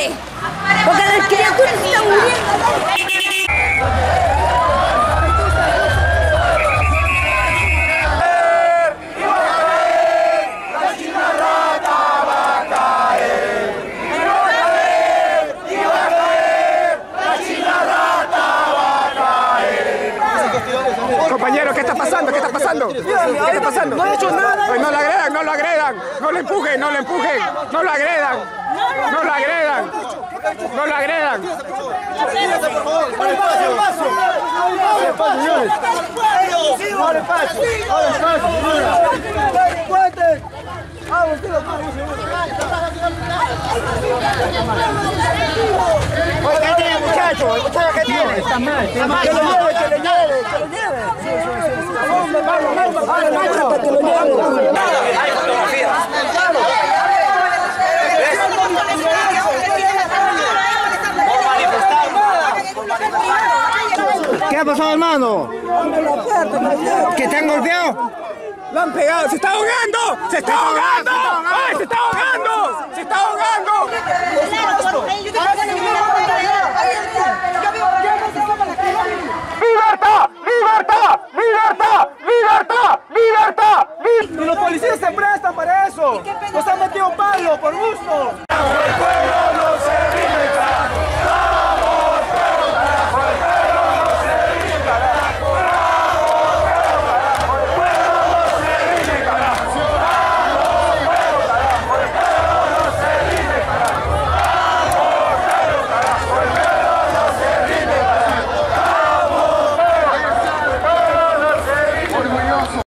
gente. Porque ¿qué está pasando? ¿Qué está pasando? No he hecho nada. Pues no lo agredan, no lo agredan. No lo empujen, no lo empujen. No lo agredan señores. ¡Cuenten! Ah, usted lo paga, ¿Qué tiene, muchacho? Lo lo lo sí, sí. Vamos, vamos, vamos. Vale, macho, para que lo lleve. Hay fotografías. ¿Qué ha pasado, hermano? ¿Que te han golpeado? Lo han pegado. ¡Se está ahogando! ¡Se está ahogando! ¡Ay, se está ahogando! ¡Se está ahogando! ¡Libertad! ¡Libertad! ¡Libertad! ¡Libertad! ¡Libertad! Y los policías se prestan para eso. Nos han metido palo por gusto.